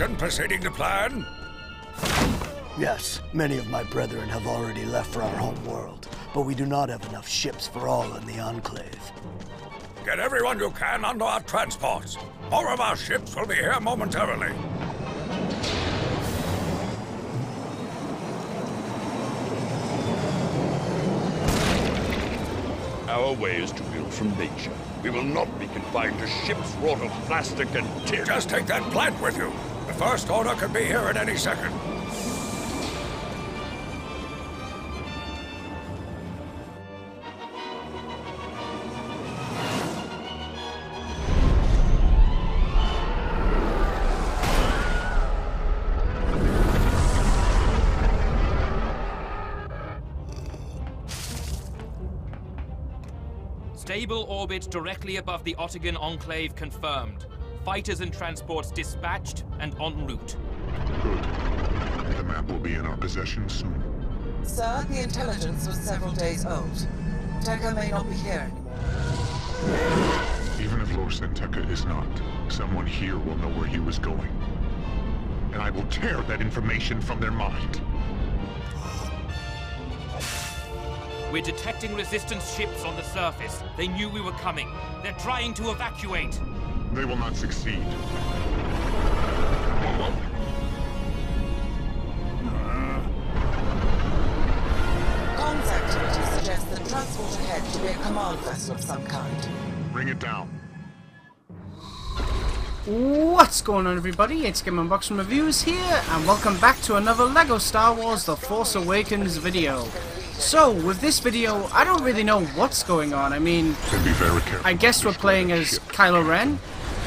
the proceeding to plan? Yes, many of my brethren have already left for our home world, but we do not have enough ships for all in the Enclave. Get everyone you can onto our transports. More of our ships will be here momentarily. Our way is to build from nature. We will not be confined to ships wrought of plastic and tin. Just take that plant with you. First Order could be here at any second. Stable orbit directly above the Ottegan Enclave confirmed. Fighters and transports dispatched and en route. Good. The map will be in our possession soon. Sir, the intelligence was several days old. Tekka may not be here anymore. Even if Lor San Tekka is not, someone here will know where he was going. And I will tear that information from their mind. We're detecting resistance ships on the surface. They knew we were coming. They're trying to evacuate. They will not succeed. Comms activity suggests the transport ahead to be a command vessel of some kind. Bring it down. What's going on everybody? It's Game Unboxing Reviews here and welcome back to another LEGO Star Wars The Force Awakens video. So, with this video, I don't really know what's going on. I mean, Then be very careful. I guess we're playing as Kylo Ren.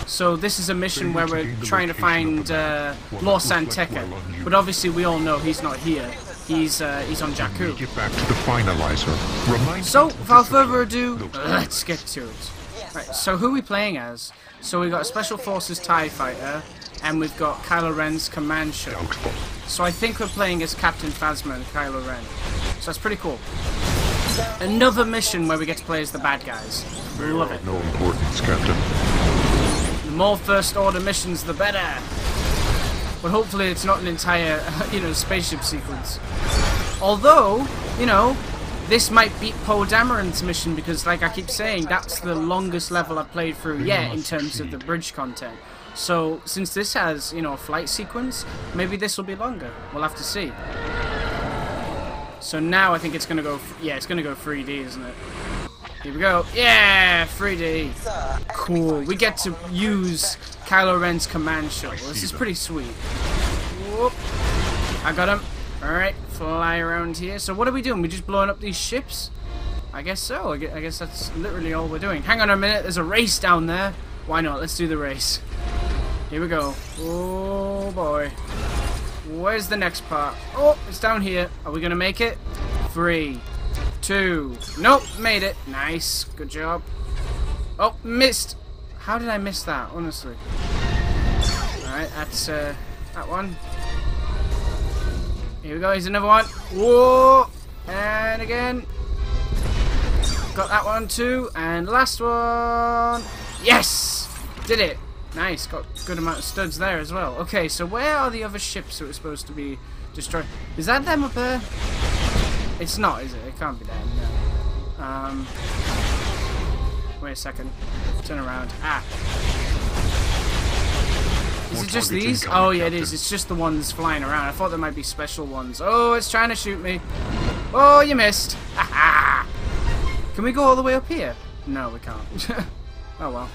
So this is a mission where we're trying to find uh, Lor San Tekka. But obviously we all know he's not here. He's uh, he's on Jakku. Get back to the finalizer. Remind So, without further ado, let's get to it. Right, so who are we playing as? So we got a Special Forces TIE Fighter, and we've got Kylo Ren's command ship. So I think we're playing as Captain Phasma and Kylo Ren. So that's pretty cool. Another mission where we get to play as the bad guys. We Love it. No importance, Captain. More First Order missions, the better. But hopefully it's not an entire, you know, spaceship sequence. Although, you know, this might beat Poe Dameron's mission because, like I keep saying, that's the longest level I've played through yet in terms of the bridge content. So, since this has, you know, a flight sequence, maybe this will be longer. We'll have to see. So now I think it's gonna go, yeah, it's gonna go 3D, isn't it? Here we go. Yeah, 3D. Cool. We get to use Kylo Ren's command shuttle. This is pretty sweet. Whoop. I got him. Alright, fly around here. So what are we doing? We're just blowing up these ships? I guess so. I guess that's literally all we're doing. Hang on a minute. There's a race down there. Why not? Let's do the race. Here we go. Oh boy. Where's the next part? Oh, it's down here. Are we gonna make it? Three, two. Nope, made it. Nice. Good job. Oh, missed. How did I miss that? Honestly. Alright, that's uh, that one. Here we go. Here's another one. Whoa! And again. Got that one too. And last one. Yes! Did it. Nice. Got good amount of studs there as well. Okay, so where are the other ships that were supposed to be destroyed? Is that them up there? It's not, is it? It can't be them. No. Um. Wait a second. Turn around. Ah. Is More it just these? incoming, Oh yeah, it is. It's just the ones flying around. I thought there might be special ones. Oh, it's trying to shoot me. Oh, you missed. Ha Can we go all the way up here? No, we can't. oh well.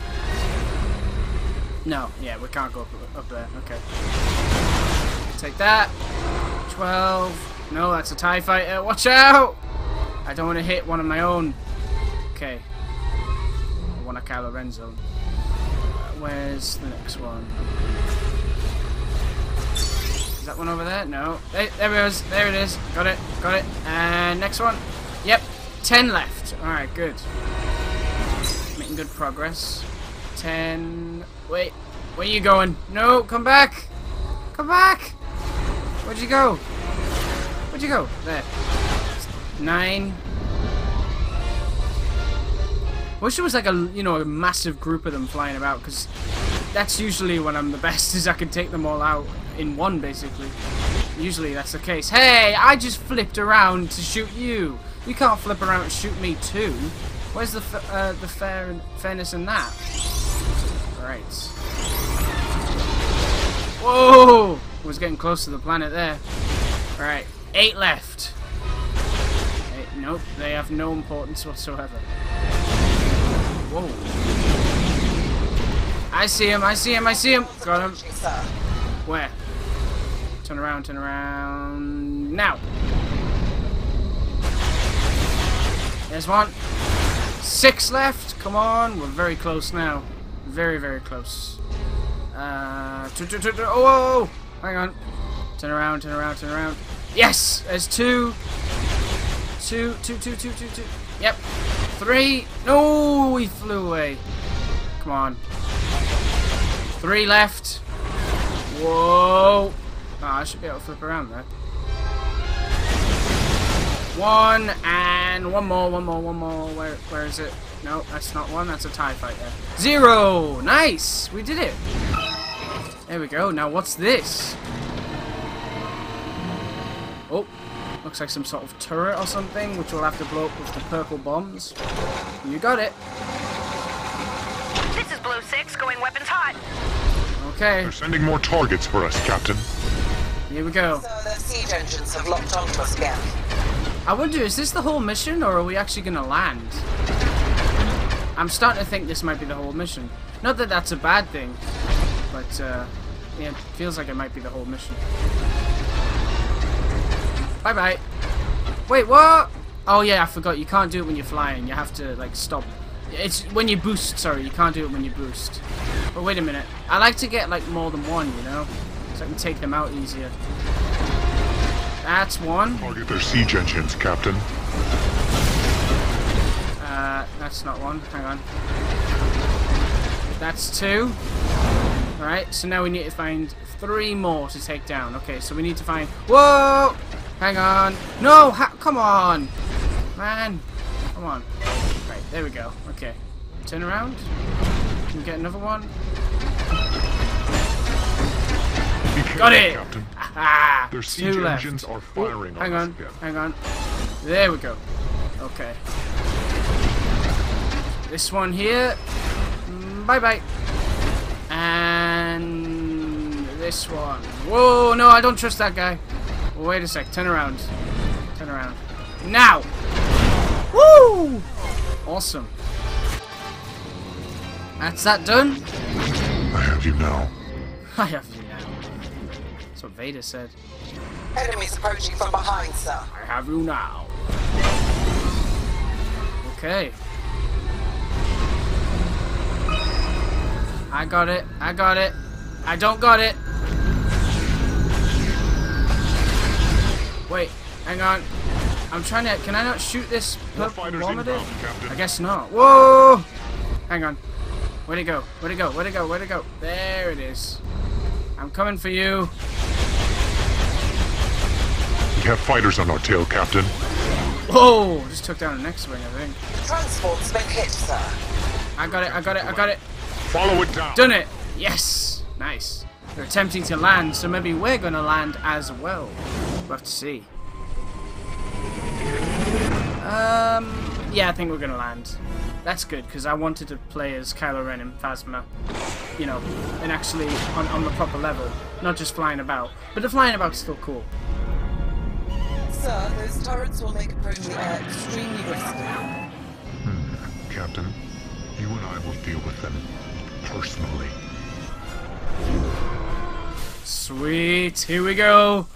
No, yeah, we can't go up, up there. Okay. Take that. 12. No, that's a TIE fighter. Watch out! I don't want to hit one of my own. Okay. I want a Kylo Ren. Uh, Where's the next one? Is that one over there? No. There, there it is. There it is. Got it. Got it. And next one. Yep. 10 left. Alright, good. Making good progress. 10. Wait. Where are you going? No, come back. Come back. Where'd you go? Where'd you go? There. Nine. Wish there was like a you know a massive group of them flying about because that's usually when I'm the best, is I can take them all out in one, basically. Usually that's the case. Hey, I just flipped around to shoot you. You can't flip around and shoot me too. Where's the uh, the fair fairness in that? Right. Whoa! Was getting close to the planet there. Right, eight left. Eight, nope, they have no importance whatsoever. Whoa. I see him, I see him, I see him! Got him. Where? Turn around, turn around. Now! There's one. Six left. Come on. We're very close now. Very, very close. Uh. Oh. Hang on. Turn around, turn around, turn around. Yes! There's two. Two, two, two, two, two, two. Yep. Three. No, he flew away. Come on. Three left. Whoa. Oh, I should be able to flip around there. One and one more, one more, one more. Where, where is it? No, that's not one. That's a tie fighter. Zero. Nice. We did it. There we go. Now what's this? Oh, looks like some sort of turret or something, which we'll have to blow up with the purple bombs. You got it. This is Blue 6, going weapons hot. Okay, They're sending more targets for us, Captain. here we go. So the siege engines have locked onto us again. I wonder, is this the whole mission, or are we actually going to land? I'm starting to think this might be the whole mission. Not that that's a bad thing, but, uh, yeah, it feels like it might be the whole mission. Bye-bye. Wait, what? Oh, yeah, I forgot. You can't do it when you're flying. You have to, like, stop. It's when you boost, sorry. You can't do it when you boost. But wait a minute. I like to get, like, more than one, you know? So I can take them out easier. That's one. Target their siege engines, Captain. Uh, that's not one. Hang on. That's two. Alright, so now we need to find three more to take down. Okay, so we need to find... Whoa! Hang on. No! Ha come on! Man! Come on. Right, there we go. Okay. Turn around. Can we get another one? Careful, Got it! Captain. Ah! Their Two siege left. engines are firing hang on on. Hang on. There we go. Okay. This one here. Bye bye. And this one. Whoa, no, I don't trust that guy. Wait a sec. Turn around. Turn around. Now! Woo! Awesome. That's that done. I have you now. I have you now. That's what Vader said. Enemies approaching from behind, sir. I have you now. Okay. I got it. I got it. I don't got it. Wait, hang on. I'm trying to. Can I not shoot this More purple fighters bomb at it? inbound, Captain. I guess not. Whoa! Hang on. Where'd it go? Where'd it go? Where'd it go? Where'd it go? There it is. I'm coming for you. We have fighters on our tail, Captain. Whoa! Just took down an X-wing, I think. The transport's been hit, sir. I got it. I got it. I got it. Follow it down. Done it! Yes! Nice. They're attempting to land, so maybe we're gonna land as well. We'll have to see. Um, yeah, I think we're gonna land. That's good, because I wanted to play as Kylo Ren and Phasma, you know, and actually on, on the proper level, not just flying about. But the flying about's still cool. Sir, those turrets will make approaching the air extremely risky. Hmm. Captain, you and I will deal with them personally. Sweet, here we go!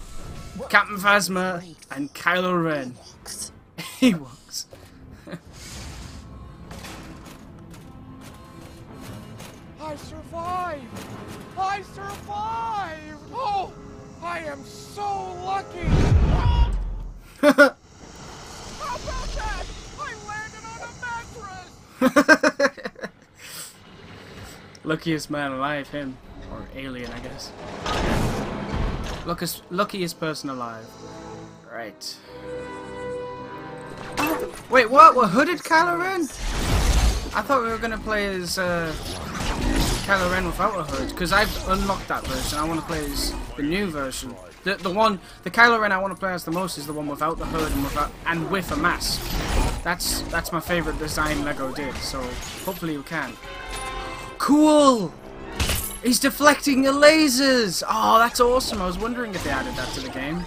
Captain Phasma and Kylo Ren. he walks. I survived! I survived! Oh, I am so lucky! Oh, how about that? I landed on a mattress! Luckiest man alive, him. Or alien, I guess. Luckiest, luckiest person alive. Right. Wait, what? What hooded Kylo Ren? I thought we were gonna play as, uh... Kylo Ren without a hood because I've unlocked that version. I want to play as the new version. The the one the Kylo Ren I want to play as the most is the one without the hood and without and with a mask. That's that's my favorite design Lego did. So hopefully you can. Cool. He's deflecting the lasers. Oh, that's awesome. I was wondering if they added that to the game.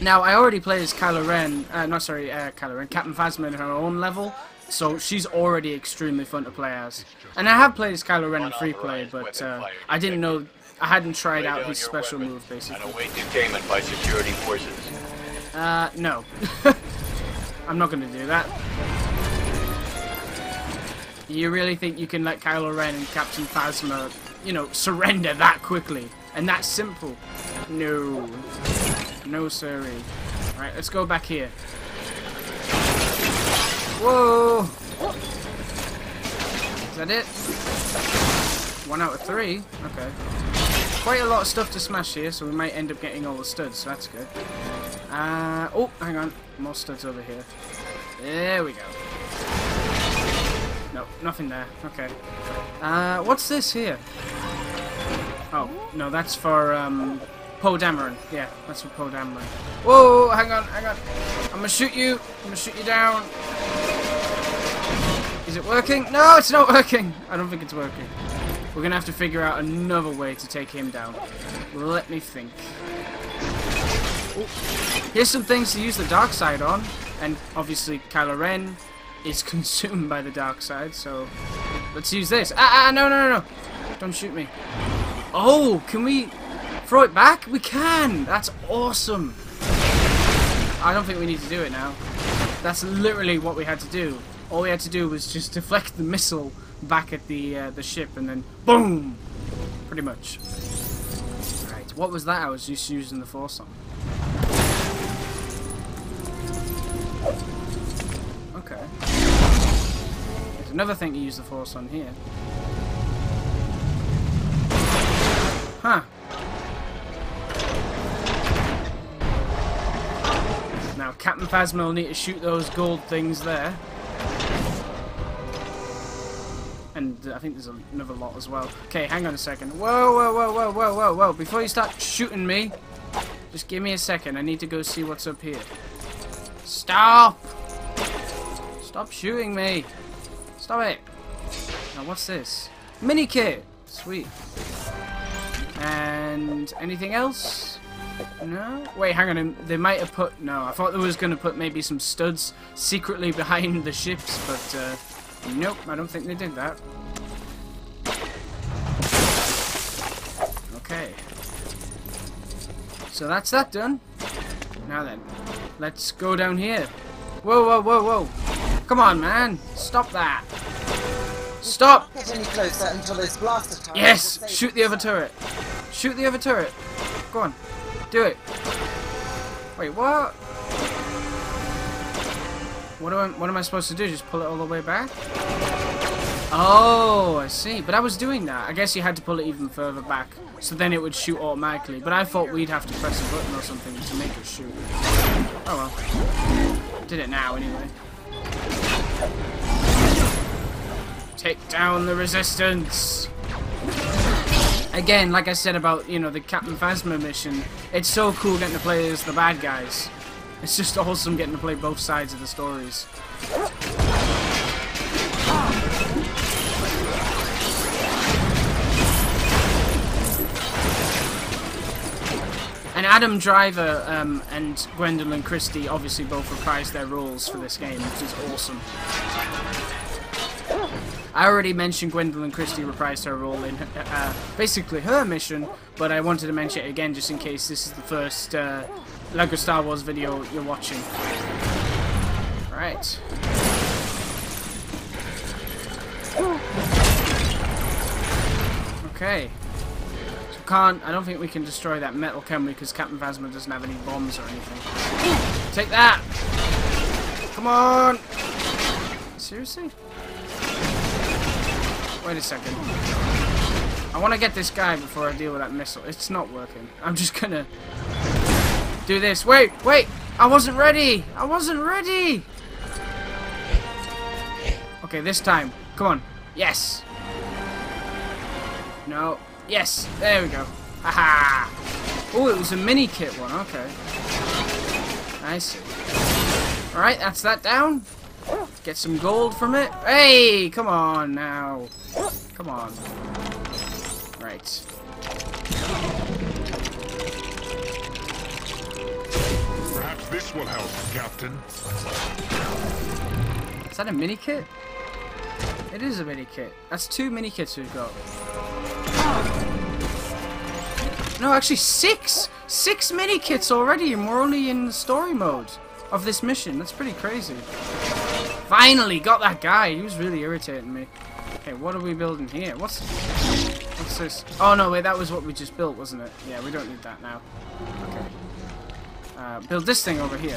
Now, I already played as Kylo Ren, uh, no, sorry, uh, Kylo Ren, Captain Phasma in her own level, so she's already extremely fun to play as. And I have played as Kylo Ren in free play, but uh, I didn't know, I hadn't tried out his special move, basically. And await detainment by security forces. Uh, no. I'm not going to do that. You really think you can let Kylo Ren and Captain Phasma, you know, surrender that quickly? And that simple? No. No, siree. Alright, let's go back here. Whoa! Is that it? One out of three? Okay. Quite a lot of stuff to smash here, so we might end up getting all the studs, so that's good. Uh, oh, hang on. More studs over here. There we go. No, nothing there. Okay. Uh, what's this here? Oh, no, that's for, um, Poe Dameron. Yeah, that's for Poe Dameron. Whoa, hang on, hang on. I'm gonna shoot you. I'm gonna shoot you down. Is it working? No, it's not working. I don't think it's working. We're gonna have to figure out another way to take him down. Let me think. Ooh. Here's some things to use the dark side on. And obviously Kylo Ren is consumed by the dark side, so let's use this. Ah, ah, no, no, no, no. Don't shoot me. Oh, can we throw it back? We can! That's awesome. I don't think we need to do it now. That's literally what we had to do. All we had to do was just deflect the missile back at the uh, the ship and then boom! Pretty much. Right, what was that I was just using the force on? There's another thing to use the force on here. Huh. Now, Captain Phasma will need to shoot those gold things there. And uh, I think there's another lot as well. Okay, hang on a second. Whoa, whoa, whoa, whoa, whoa, whoa, whoa. Before you start shooting me, just give me a second. I need to go see what's up here. Stop! Stop shooting me! Stop it! Now, what's this? Mini kit! Sweet. And anything else? No? Wait, hang on. They might have put... No, I thought they was going to put maybe some studs secretly behind the ships, but uh, nope, I don't think they did that. Okay. So that's that done. Now then, let's go down here. Whoa, whoa, whoa, whoa. Come on, man. Stop that. Stop! Get any closer until those blaster turrets Yes! Shoot the other turret. Shoot the other turret. Go on. Do it. Wait, what? What, do I, what am I supposed to do? Just pull it all the way back? Oh, I see. But I was doing that. I guess you had to pull it even further back. So then it would shoot automatically. But I thought we'd have to press a button or something to make it shoot. Oh well. Did it now anyway. Take down the resistance! Again, like I said about, you know, the Captain Phasma mission, it's so cool getting to play as the bad guys. It's just awesome getting to play both sides of the stories. And Adam Driver um, and Gwendoline Christie obviously both reprised their roles for this game, which is awesome. I already mentioned Gwendoline Christie reprised her role in uh, basically her mission, but I wanted to mention it again just in case this is the first uh, LEGO Star Wars video you're watching. Right. Okay. Can't, I don't think we can destroy that metal, can we? Because Captain Phasma doesn't have any bombs or anything. Take that! Come on! Seriously? Wait a second. I want to get this guy before I deal with that missile. It's not working. I'm just gonna do this. Wait, wait! I wasn't ready! I wasn't ready! Okay, this time. Come on. Yes. No. Yes. There we go. Haha. Oh, it was a mini kit one. Okay. I see. Alright, that's that down. Get some gold from it. Hey, come on now. Come on. Right. Perhaps this will help, Captain. Is that a mini kit? It is a mini kit. That's two mini kits we've got. No, actually six! Six mini kits already and we're only in story mode of this mission. That's pretty crazy. Finally got that guy. He was really irritating me. Okay, what are we building here? What's what's this? Oh no, wait, that was what we just built, wasn't it? Yeah, we don't need that now. Okay. Uh, build this thing over here.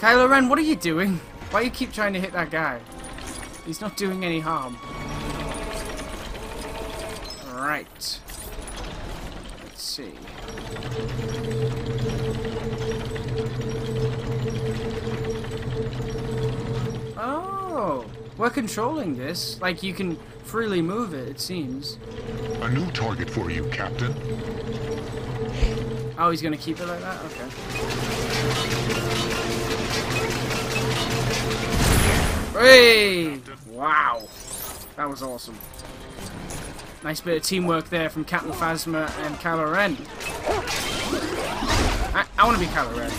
Kylo Ren, what are you doing? Why do you keep trying to hit that guy? He's not doing any harm. Right. Let's see. Oh, we're controlling this. Like you can freely move it, it seems. A new target for you, Captain. Oh, he's gonna keep it like that? Okay. Hey! Wow. That was awesome. Nice bit of teamwork there from Captain Phasma and Kylo Ren. I, I want to be Kylo Ren.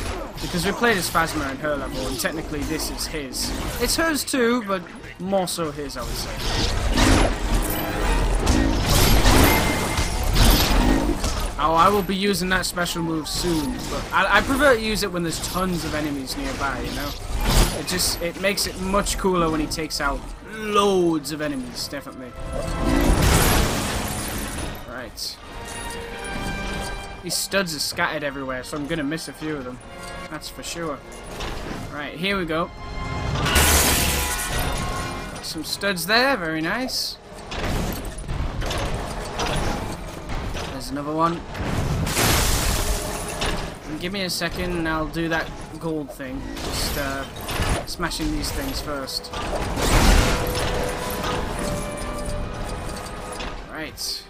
Because we played as Phasma and her level, and technically this is his. It's hers too, but more so his, I would say. Oh, I will be using that special move soon, but I, I prefer to use it when there's tons of enemies nearby, you know? It just, it makes it much cooler when he takes out loads of enemies, definitely. Right. These studs are scattered everywhere, so I'm gonna miss a few of them. That's for sure. Right, here we go. Some studs there, very nice. There's another one. And give me a second and I'll do that gold thing. Just uh, smashing these things first. Right.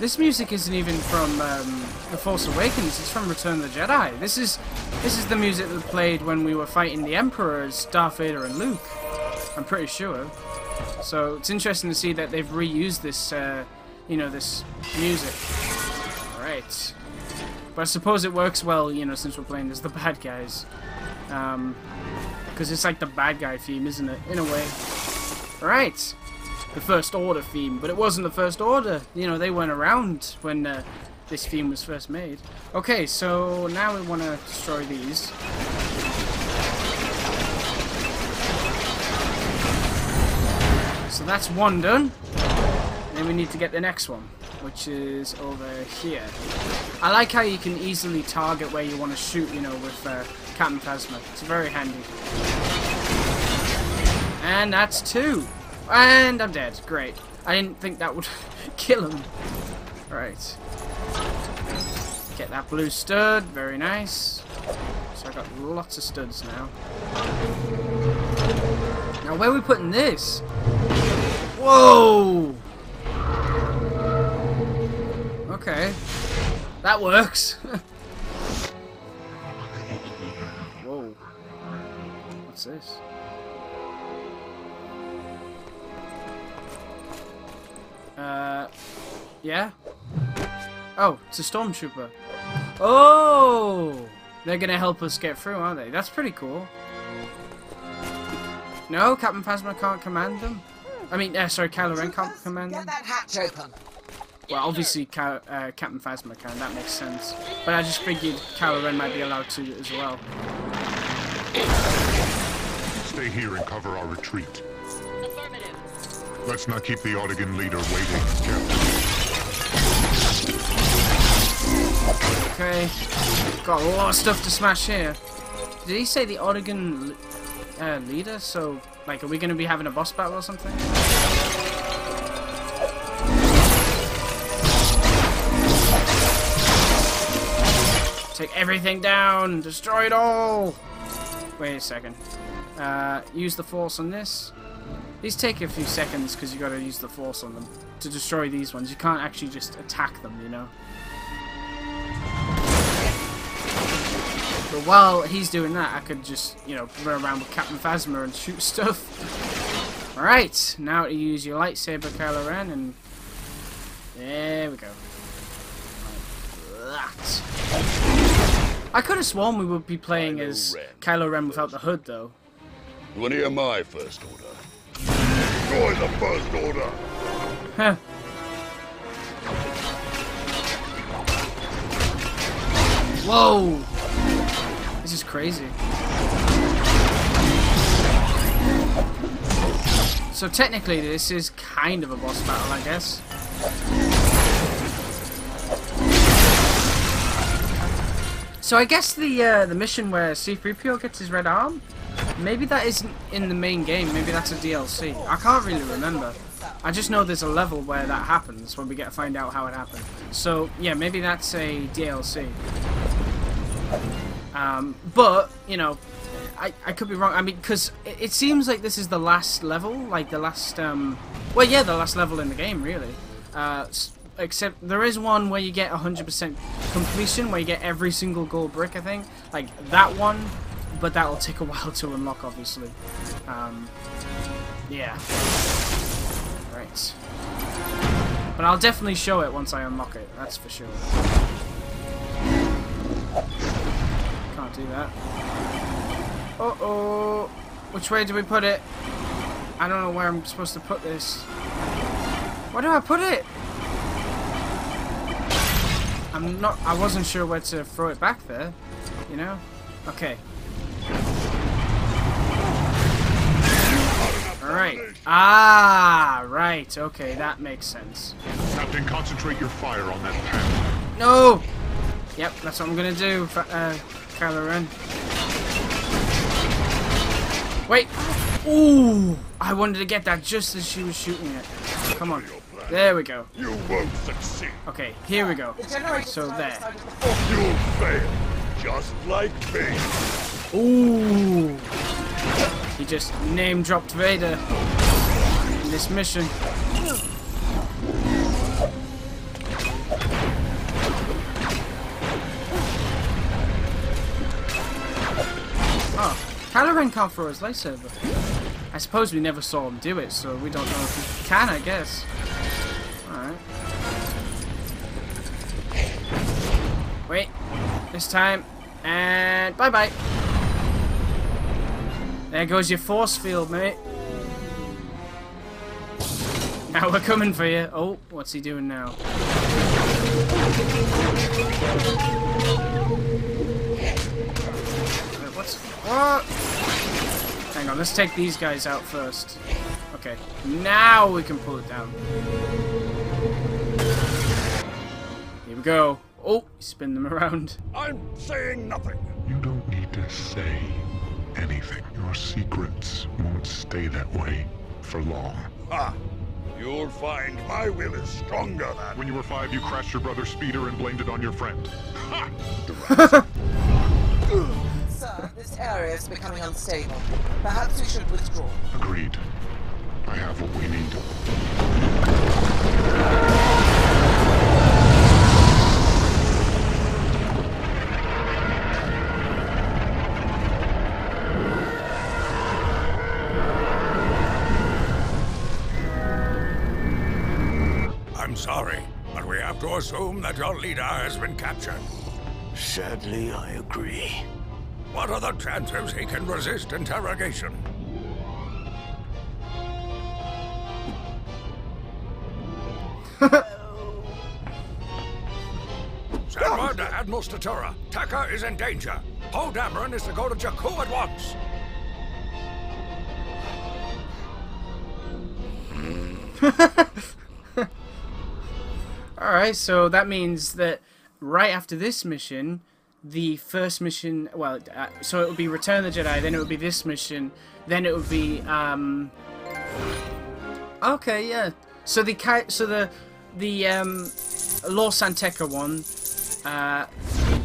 This music isn't even from um, The Force Awakens. It's from Return of the Jedi. This is this is the music that played when we were fighting the Emperors, Darth Vader and Luke. I'm pretty sure. So it's interesting to see that they've reused this, uh, you know, this music. All right. But I suppose it works well, you know, since we're playing as the bad guys. Um, because it's like the bad guy theme, isn't it? In a way. Right the First Order theme, but it wasn't the First Order. You know, they weren't around when uh, this theme was first made. Okay, so now we want to destroy these. So that's one done. Then we need to get the next one, which is over here. I like how you can easily target where you want to shoot, you know, with uh, Captain Phasma. It's very handy. And that's two. And I'm dead. Great. I didn't think that would kill him. Right. Get that blue stud. Very nice. So I've got lots of studs now. Now where are we putting this? Whoa! Okay. That works. Whoa. What's this? Uh, yeah? Oh, it's a stormtrooper. Oh! They're gonna help us get through, aren't they? That's pretty cool. No, Captain Phasma can't command them? I mean, uh, sorry, Kylo Ren can't command them? Get that hatch open. Well, obviously, Ky uh, Captain Phasma can, that makes sense. But I just figured Kylo Ren might be allowed to as well. Stay here and cover our retreat. Let's not keep the Ottegan leader waiting, Captain. Okay. Got a lot of stuff to smash here. Did he say the Ottegan uh, leader? So, like, are we going to be having a boss battle or something? Take everything down! Destroy it all! Wait a second. Uh, use the force on this. These take a few seconds because you got to use the force on them to destroy these ones. You can't actually just attack them, you know. But while he's doing that, I could just, you know, run around with Captain Phasma and shoot stuff. Alright, now to use your lightsaber, Kylo Ren, and there we go. Like that. I could have sworn we would be playing Kylo as Ren. Kylo Ren without the hood, though. You want to hear my first order? Destroy the first order! Huh. Whoa! This is crazy. So technically this is kind of a boss battle, I guess. So I guess the uh, the mission where C-3PO gets his red arm, maybe that isn't in the main game, maybe that's a DLC. I can't really remember. I just know there's a level where that happens, when we get to find out how it happened. So, yeah, maybe that's a DLC. Um, but, you know, I, I could be wrong. I mean, because it, it seems like this is the last level, like the last, um, well, yeah, the last level in the game, really. Uh, except there is one where you get 100% completion, where you get every single gold brick, I think. Like, that one, but that'll take a while to unlock, obviously. Um, yeah. Right. But I'll definitely show it once I unlock it, that's for sure. Can't do that. Uh-oh. Which way do we put it? I don't know where I'm supposed to put this. Where do I put it? I'm not... I wasn't sure where to throw it back there. You know? Okay. Alright. Ah, right. Okay, that makes sense. Captain, concentrate your fire on that panel. No! Yep, that's what I'm gonna do, Fa- uh, Kylo Ren. Wait! Ooh! I wanted to get that just as she was shooting it. Come on. There we go. You won't succeed. Okay, here we go. So side there. decided to force You'll fail. Just like me. Ooh! He just name dropped Vader in this mission. Oh, Kylo can't throw his lightsaber. I suppose we never saw him do it, so we don't know if he can, I guess. Alright. Wait. This time. And bye-bye. There goes your force field, mate. Now we're coming for you. Oh, what's he doing now? Wait, what's... What? Hang on, let's take these guys out first. Okay, now we can pull it down. Here we go. Oh, spin them around. I'm saying nothing. You don't need to say anything. Your secrets won't stay that way for long. Ha! You'll find my will is stronger than. When you were five, you crashed your brother's speeder and blamed it on your friend. Ha! Sir, this area is becoming unstable. Perhaps we should withdraw. Agreed. I have what we need. Your leader has been captured. Sadly, I agree. What are the chances he can resist interrogation? Send word to Admiral Statura. Tekka is in danger. Poe Dameron is to go to Jakku at once. Alright, so that means that right after this mission, the first mission, well, uh, so it would be Return of the Jedi, then it would be this mission, then it would be, um... Okay, yeah. So the, so the, the, um, Lor San Tekka one, uh,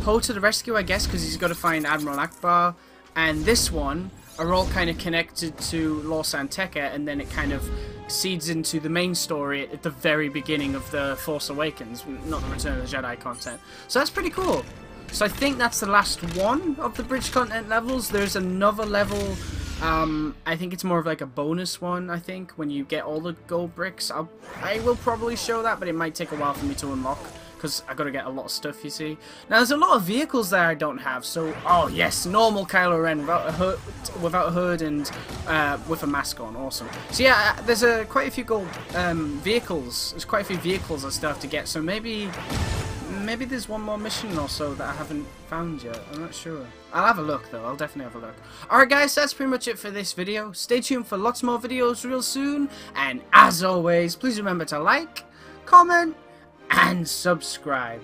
Poe to the rescue, I guess, because he's got to find Admiral Ackbar. And this one are all kind of connected to Lor San Tekka, and then it kind of seeds into the main story at the very beginning of The Force Awakens, not the Return of the Jedi content. So that's pretty cool. So I think that's the last one of the bridge content levels. There's another level, um, I think it's more of like a bonus one, I think, when you get all the gold bricks. I'll, I will probably show that, but it might take a while for me to unlock because I gotta get a lot of stuff, you see. Now, there's a lot of vehicles there I don't have, so, oh yes, normal Kylo Ren without a hood, without a hood and uh, with a mask on, awesome. So yeah, uh, there's a, quite a few gold um, vehicles, there's quite a few vehicles I still have to get, so maybe, maybe there's one more mission or so that I haven't found yet, I'm not sure. I'll have a look though, I'll definitely have a look. Alright guys, that's pretty much it for this video. Stay tuned for lots more videos real soon, and as always, please remember to like, comment, and subscribe.